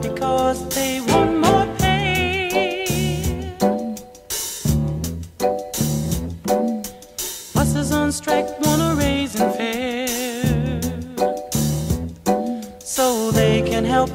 Because they want more pay. Buses on strike wanna raise in fare so they can help